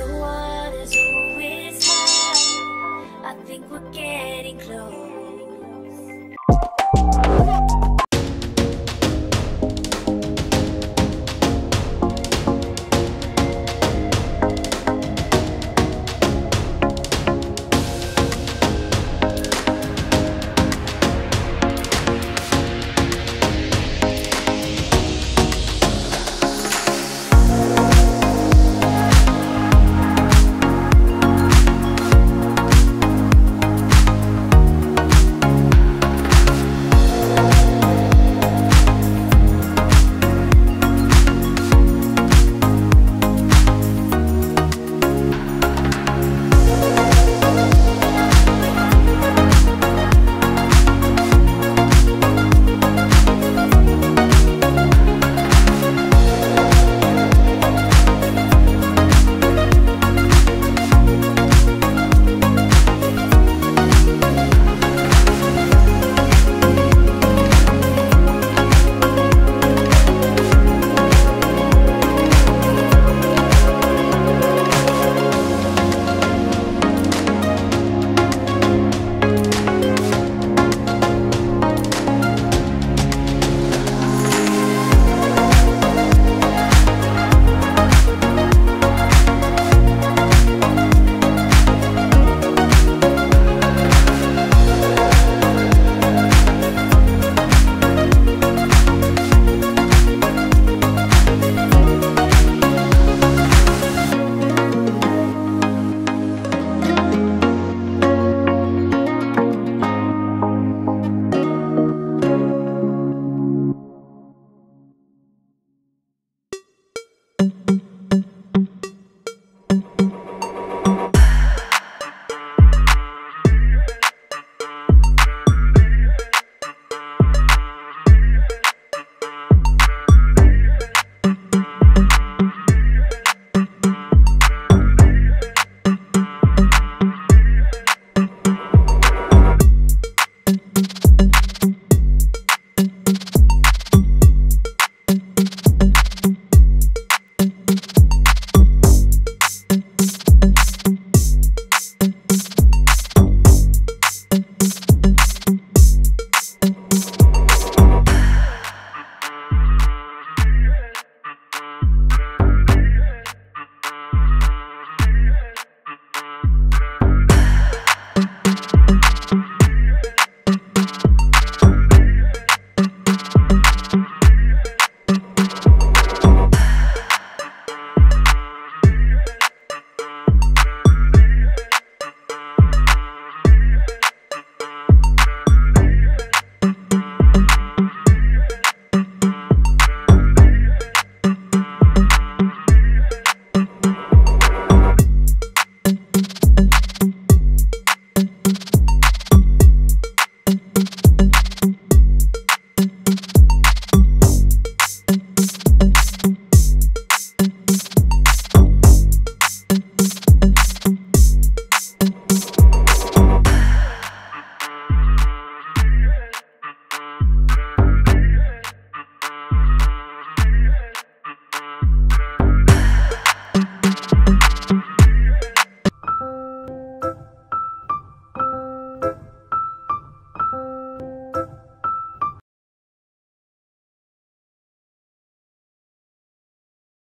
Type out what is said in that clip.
the water's always high. I think we're getting close.